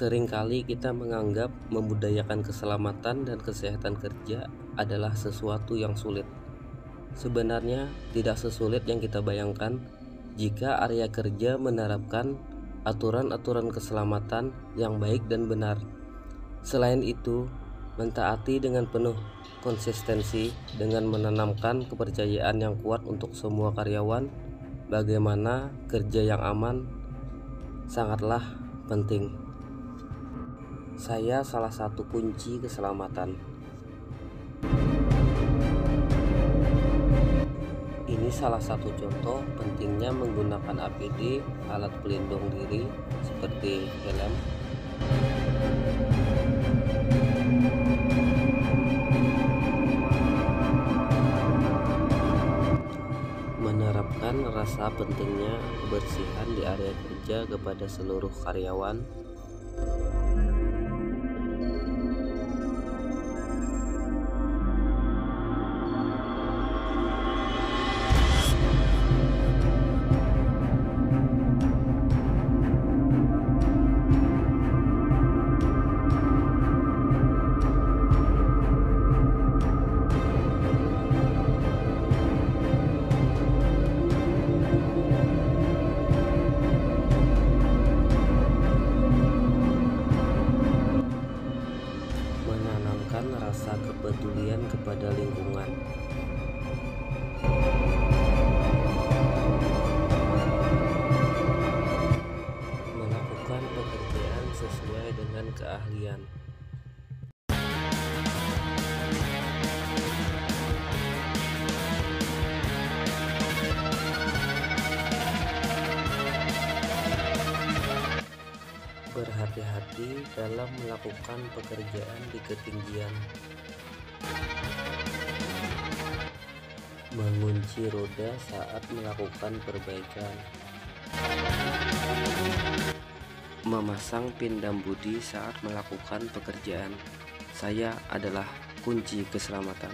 Seringkali kita menganggap membudayakan keselamatan dan kesehatan kerja adalah sesuatu yang sulit. Sebenarnya tidak sesulit yang kita bayangkan jika area kerja menerapkan aturan-aturan keselamatan yang baik dan benar. Selain itu, mentaati dengan penuh konsistensi dengan menanamkan kepercayaan yang kuat untuk semua karyawan bagaimana kerja yang aman sangatlah penting. Saya salah satu kunci keselamatan. Ini salah satu contoh pentingnya menggunakan APD, alat pelindung diri seperti helm. Menerapkan rasa pentingnya kebersihan di area kerja kepada seluruh karyawan menanamkan rasa kepedulian kepada lingkungan. Melakukan pekerjaan sesuai dengan keahlian. Berhati-hati dalam melakukan pekerjaan di ketinggian. Mengunci roda saat melakukan perbaikan. Memasang pindam budi saat melakukan pekerjaan. Saya adalah kunci keselamatan.